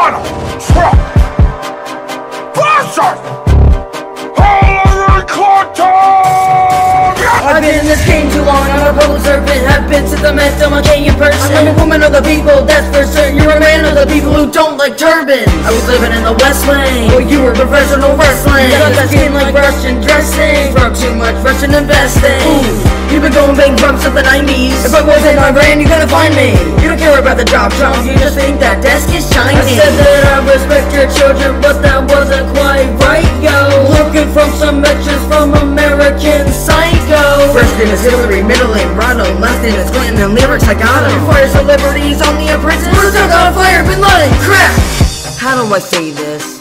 Donald Trump. Hillary Clinton! I've been in this game too long, I'm a public servant. I've been to the mess, I'm a king person. I'm a woman of the people, that's for certain. You're a man of the people who don't like turbans. I was living in the West Wing, where you were professional wrestling. You got that skin like Russian dressing, Broke too much Russian investing. Ooh. You've been going bankrupt since the 90s. If I wasn't on brand, you gotta find me. You don't care about the job jobs, you just think that desk is shiny. I said that I respect your children, but that wasn't quite right, yo. Looking from some extras from American Psycho. First name is Hillary, middle name Rodham, last name is Clinton, and lyrics I got them. Fire celebrities on the prison. Put a on fire, Bin Laden, crap! How do I say this?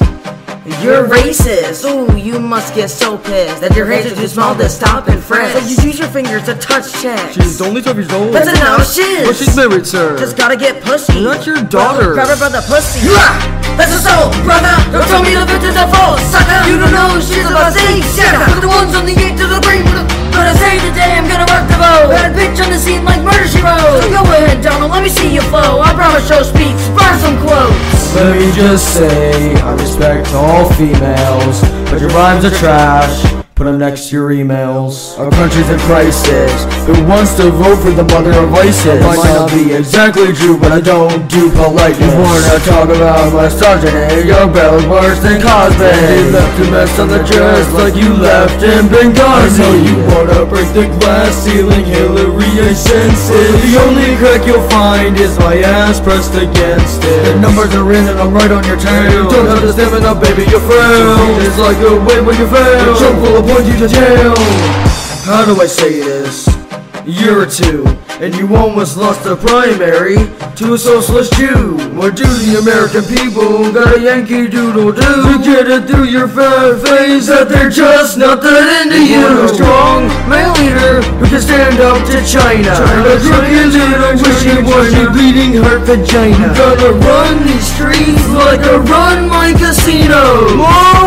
You're racist. Ooh, you must get so pissed that your hands are too small to stop and frisk. So you use your fingers to touch checks. She's only 12 years old. That's enough shit. But she's married, sir. Just gotta get pussy. Not your daughter. Grab her by the pussy. Yeah! That's a soul, brother. Don't tell me the bitches are false, sucker. You don't know shit about say, sucker. Put the ones on the eight to the brain. But I say today I'm gonna work the bow. Got a bitch on the scene like murder she wrote. So go ahead, Donald. Let me see you flow. I promise show speaks. Let me just say, I respect all females, but your rhymes are trash. Put them next to your emails. Our country's in crisis. Who wants to vote for the mother of ISIS? Might not be exactly true, but I don't do politeness. You wanna talk about misogyny? Your is worse than Cosby. They left a mess on the dress like you left in Benghazi. I know you wanna break the glass ceiling, Hillary, I sense it. The only crack you'll find is my ass pressed against it. The numbers are in and I'm right on your tail. You Don't have the stamina, baby, you're frail. It's like a wave when you fail. Full of point you to jail. How do I say this? Year or two, and you almost lost the primary to a socialist Jew. What do the American people got a Yankee Doodle do to get it through your fat face that they're just not that into you? A strong male leader who can stand up to China. China a crooked little wishy-washy bleeding heart vagina. Gonna run these streets like a run my casino. More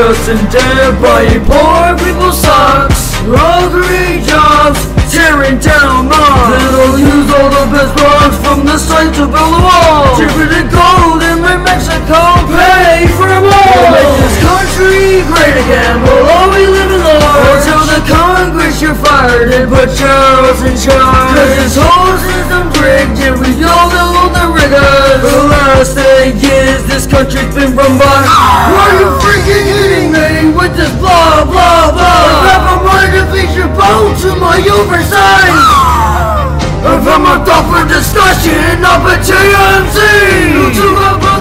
us in debt by poor people's socks. All great jobs, tearing down mobs. They'll use all the best parts from the site to build a wall. Cheaper than gold in Mexico, pay for them all. We'll make this country great again. We'll always live in love until the Congress you're fired and put Charles in charge. Cause this whole the years this country's been run by Why are you freaking hitting me with this blah blah blah? If ever mind if you should bow to my oversight. I've had my thought for discussion up at TMZ You two have